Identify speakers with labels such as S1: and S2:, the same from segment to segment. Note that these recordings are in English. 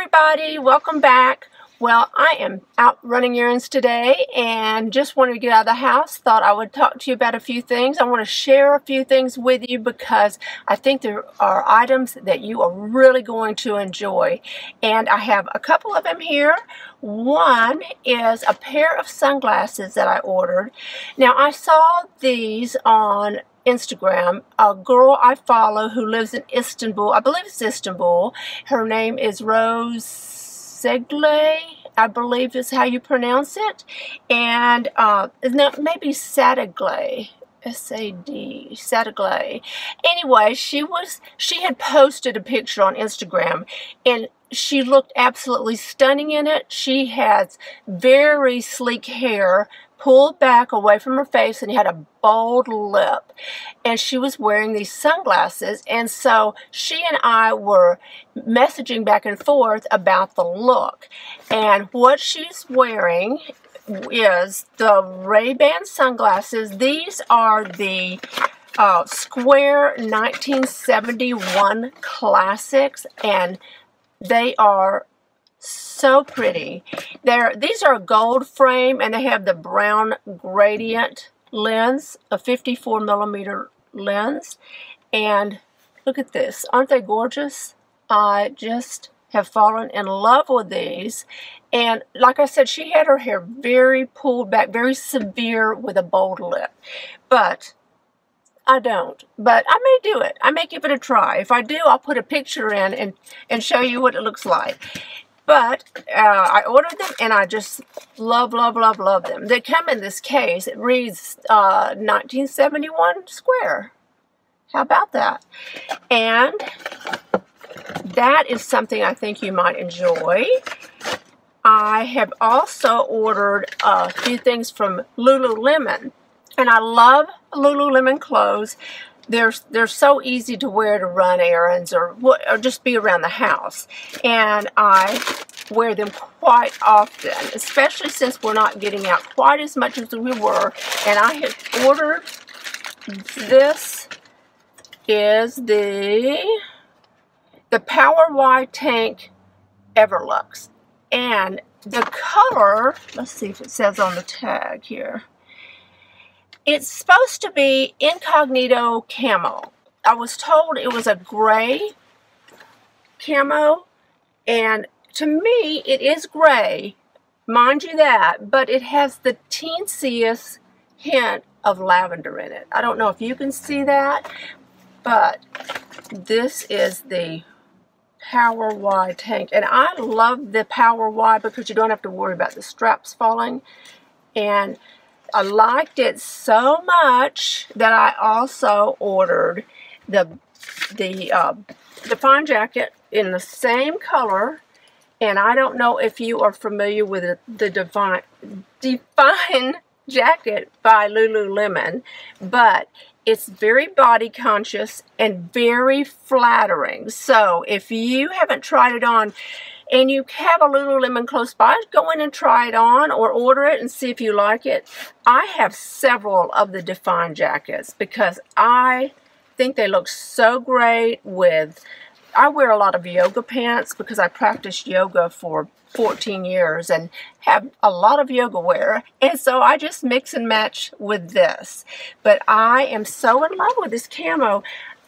S1: everybody, welcome back. Well, I am out running errands today and just wanted to get out of the house. Thought I would talk to you about a few things. I want to share a few things with you because I think there are items that you are really going to enjoy. And I have a couple of them here. One is a pair of sunglasses that I ordered. Now, I saw these on Instagram, a girl I follow who lives in Istanbul. I believe it's Istanbul. Her name is Rose Segle, I believe is how you pronounce it. And uh, maybe Sadagle. S-A-D, Sadagle. Anyway, she was, she had posted a picture on Instagram and she looked absolutely stunning in it. She has very sleek hair, pulled back away from her face and had a bold lip. And she was wearing these sunglasses. And so she and I were messaging back and forth about the look. And what she's wearing is the Ray-Ban sunglasses. These are the uh, Square 1971 Classics. And they are so pretty. They're, these are gold frame and they have the brown gradient lens, a 54 millimeter lens. And look at this. Aren't they gorgeous? I just have fallen in love with these. And like I said, she had her hair very pulled back, very severe with a bold lip. But I don't. But I may do it. I may give it a try. If I do, I'll put a picture in and, and show you what it looks like. But uh, I ordered them and I just love, love, love, love them. They come in this case. It reads uh, 1971 square. How about that? And that is something I think you might enjoy. I have also ordered a few things from Lululemon. And I love Lululemon clothes. They're, they're so easy to wear to run errands or, or just be around the house. And I wear them quite often, especially since we're not getting out quite as much as we were. And I have ordered this is the the Power Y Tank Everlux. And the color, let's see if it says on the tag here. It's supposed to be incognito camo. I was told it was a gray camo, and to me, it is gray, mind you that, but it has the teensiest hint of lavender in it. I don't know if you can see that, but this is the Power Y tank. And I love the Power Y because you don't have to worry about the straps falling. And I liked it so much that I also ordered the the uh, Define jacket in the same color. And I don't know if you are familiar with the, the Define, Define jacket by Lululemon, but it's very body conscious and very flattering. So if you haven't tried it on, and you have a Lululemon close by, go in and try it on or order it and see if you like it. I have several of the Define jackets because I think they look so great with, I wear a lot of yoga pants because I practiced yoga for 14 years and have a lot of yoga wear. And so I just mix and match with this. But I am so in love with this camo.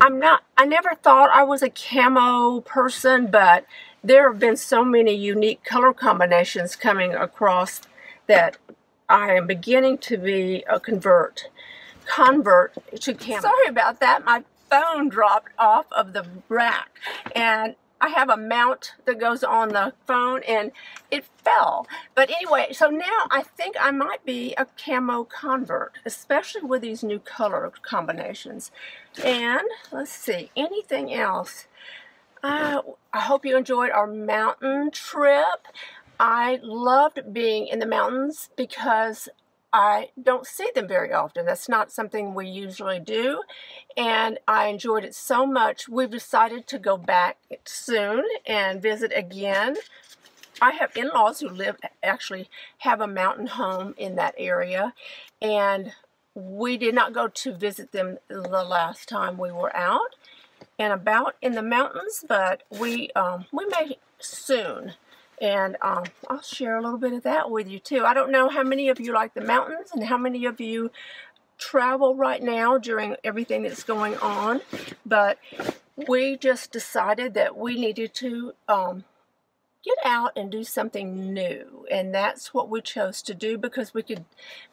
S1: I'm not I never thought I was a camo person but there have been so many unique color combinations coming across that I am beginning to be a convert, convert to camo. Sorry about that. My phone dropped off of the rack and I have a mount that goes on the phone and it fell. But anyway, so now I think I might be a camo convert, especially with these new color combinations. And let's see, anything else? Uh, I hope you enjoyed our mountain trip. I loved being in the mountains because I don't see them very often. That's not something we usually do. And I enjoyed it so much. We've decided to go back soon and visit again. I have in-laws who live, actually have a mountain home in that area. And we did not go to visit them the last time we were out. And about in the mountains, but we um, we may soon. And um, I'll share a little bit of that with you too. I don't know how many of you like the mountains and how many of you travel right now during everything that's going on, but we just decided that we needed to um, get out and do something new. And that's what we chose to do because we could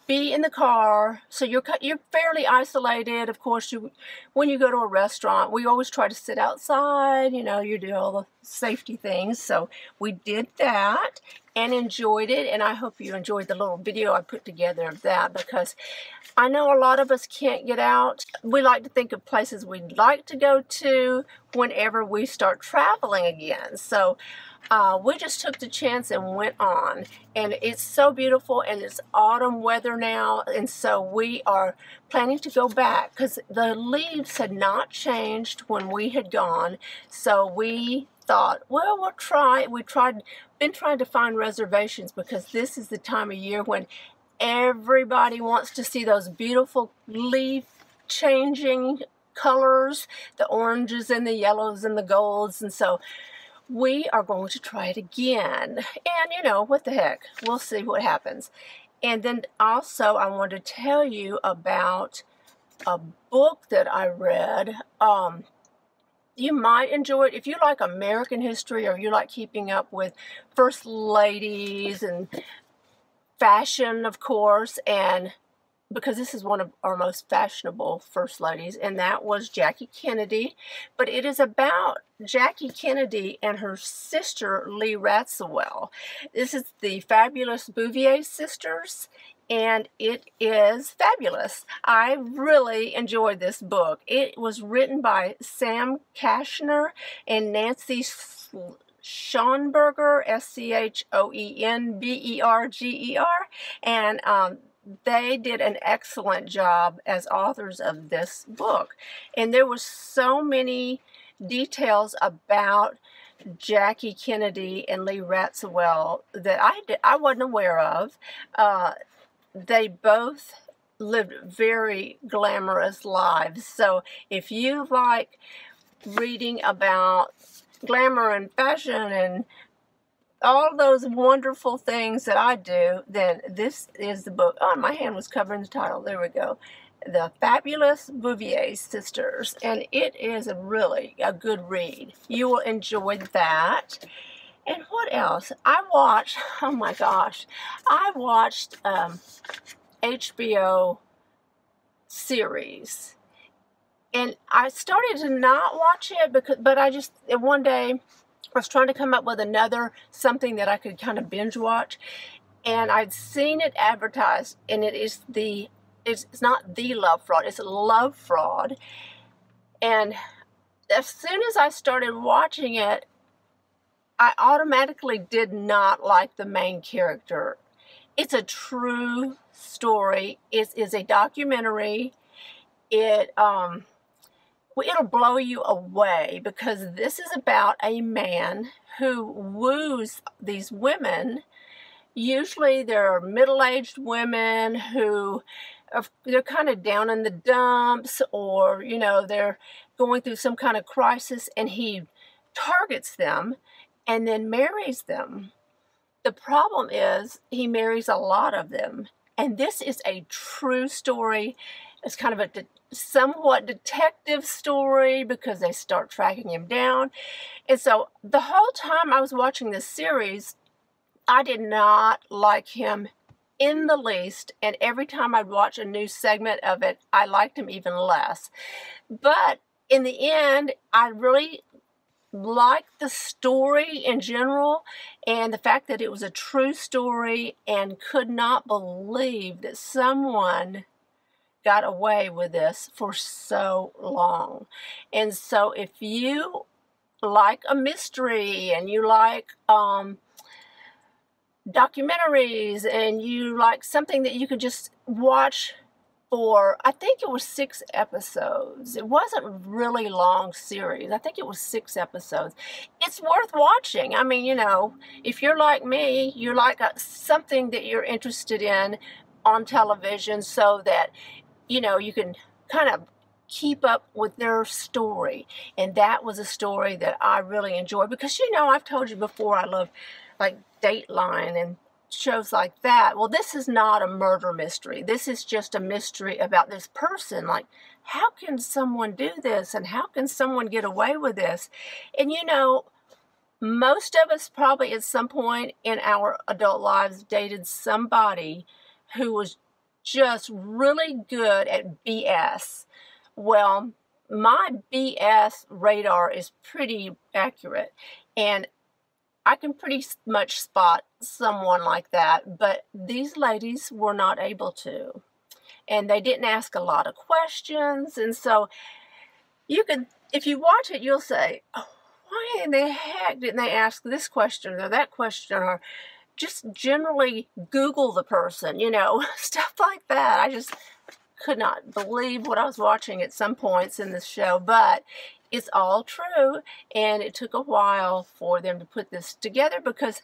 S1: be in the car. So you're you're fairly isolated. Of course, you when you go to a restaurant, we always try to sit outside. You know, you do all the safety things. So we did that and enjoyed it. And I hope you enjoyed the little video I put together of that because I know a lot of us can't get out. We like to think of places we'd like to go to whenever we start traveling again. So uh, we just took the chance and went on. And it's so beautiful and it's autumn weather now. And so we are planning to go back because the leaves had not changed when we had gone. So we thought, well, we'll try. We tried, been trying to find reservations because this is the time of year when everybody wants to see those beautiful leaf changing colors, the oranges and the yellows and the golds. And so we are going to try it again. And you know, what the heck, we'll see what happens. And then also I want to tell you about a book that I read. Um, you might enjoy it if you like American history or you like keeping up with first ladies and fashion, of course, and because this is one of our most fashionable first ladies, and that was Jackie Kennedy. But it is about Jackie Kennedy and her sister Lee Radziwill. This is the fabulous Bouvier sisters, and it is fabulous. I really enjoyed this book. It was written by Sam Kashner and Nancy Schoenberger, S-C-H-O-E-N-B-E-R-G-E-R, and um, they did an excellent job as authors of this book. And there were so many details about Jackie Kennedy and Lee Radziwill that I, did, I wasn't aware of. Uh, they both lived very glamorous lives. So if you like reading about glamour and fashion and all those wonderful things that I do, then this is the book. Oh, my hand was covering the title. There we go. The Fabulous Bouvier Sisters. And it is a really a good read. You will enjoy that. And what else? I watched, oh my gosh, I watched um, HBO series. And I started to not watch it because, but I just, one day, I was trying to come up with another something that I could kind of binge watch, and I'd seen it advertised, and it is the it's, it's not the love fraud, it's love fraud. And as soon as I started watching it, I automatically did not like the main character. It's a true story. It is a documentary. It um it'll blow you away because this is about a man who woos these women. Usually they're middle-aged women who are, they're kind of down in the dumps or, you know, they're going through some kind of crisis and he targets them and then marries them. The problem is he marries a lot of them. And this is a true story. It's kind of a somewhat detective story because they start tracking him down. And so the whole time I was watching this series, I did not like him in the least. And every time I'd watch a new segment of it, I liked him even less. But in the end, I really liked the story in general and the fact that it was a true story and could not believe that someone got away with this for so long. And so if you like a mystery and you like um, documentaries and you like something that you could just watch for I think it was six episodes. It wasn't really long series. I think it was six episodes. It's worth watching. I mean, you know, if you're like me, you like a, something that you're interested in on television so that you know, you can kind of keep up with their story. And that was a story that I really enjoyed because, you know, I've told you before I love like Dateline and shows like that. Well, this is not a murder mystery. This is just a mystery about this person. Like, how can someone do this? And how can someone get away with this? And, you know, most of us probably at some point in our adult lives dated somebody who was just really good at BS. Well, my BS radar is pretty accurate and I can pretty much spot someone like that, but these ladies were not able to. And they didn't ask a lot of questions. And so you can, if you watch it, you'll say, oh, why in the heck didn't they ask this question or that question or just generally Google the person, you know, stuff like that. I just could not believe what I was watching at some points in this show, but it's all true. And it took a while for them to put this together because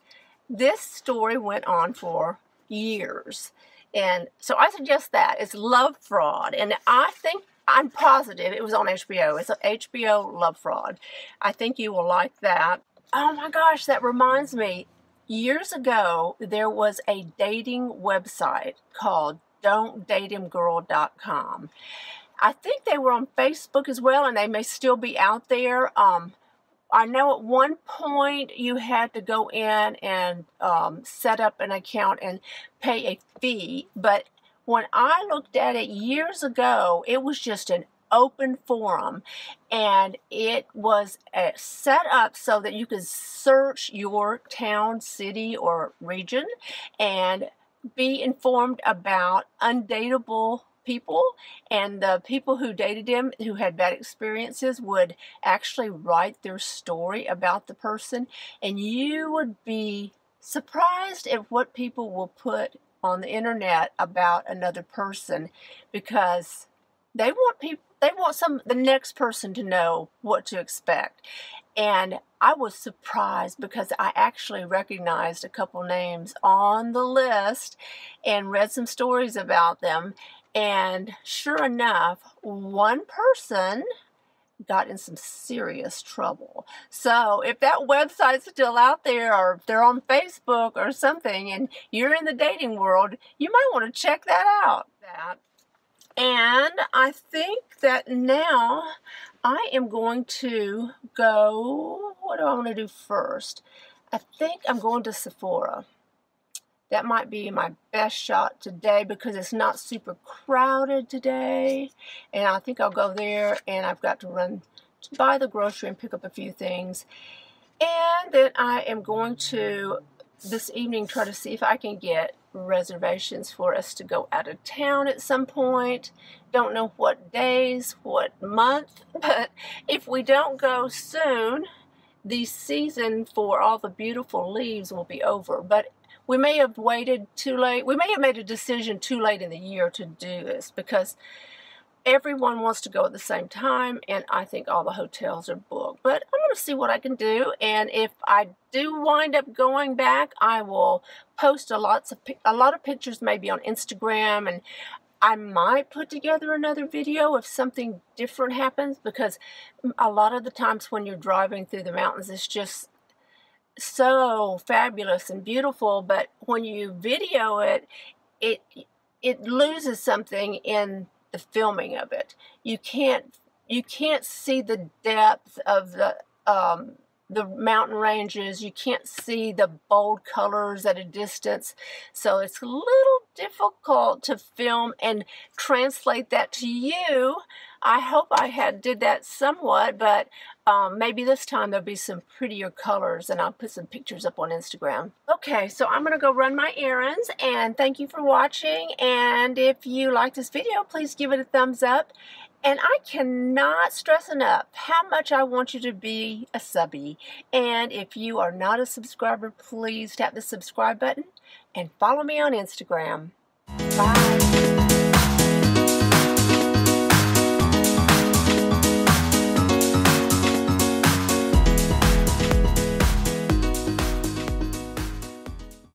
S1: this story went on for years. And so I suggest that. It's Love Fraud. And I think, I'm positive it was on HBO. It's HBO Love Fraud. I think you will like that. Oh my gosh, that reminds me. Years ago, there was a dating website called don'tdateHimGirl.com. I think they were on Facebook as well, and they may still be out there. Um, I know at one point you had to go in and um, set up an account and pay a fee, but when I looked at it years ago, it was just an open forum and it was uh, set up so that you could search your town, city, or region and be informed about undateable people. And the people who dated him who had bad experiences would actually write their story about the person. And you would be surprised at what people will put on the internet about another person because they want people they want some the next person to know what to expect and I was surprised because I actually recognized a couple names on the list and read some stories about them and sure enough, one person got in some serious trouble. So if that website's still out there or if they're on Facebook or something and you're in the dating world, you might want to check that out. That. And I think that now I am going to go, what do I want to do first? I think I'm going to Sephora. That might be my best shot today because it's not super crowded today. And I think I'll go there and I've got to run to buy the grocery and pick up a few things. And then I am going to this evening try to see if I can get reservations for us to go out of town at some point. Don't know what days, what month, but if we don't go soon, the season for all the beautiful leaves will be over. But we may have waited too late. We may have made a decision too late in the year to do this because everyone wants to go at the same time and I think all the hotels are booked. But I'm to see what I can do and if I do wind up going back, I will post a lots of a lot of pictures maybe on Instagram and I might put together another video if something different happens because a lot of the times when you're driving through the mountains it's just so fabulous and beautiful, but when you video it, it it loses something in the filming of it. You can't you can't see the depth of the um, the mountain ranges. You can't see the bold colors at a distance. So it's a little difficult to film and translate that to you. I hope I had did that somewhat, but um, maybe this time there'll be some prettier colors and I'll put some pictures up on Instagram. Okay, so I'm going to go run my errands and thank you for watching. And if you like this video, please give it a thumbs up. And I cannot stress enough how much I want you to be a subby. And if you are not a subscriber, please tap the subscribe button and follow me on Instagram. Bye.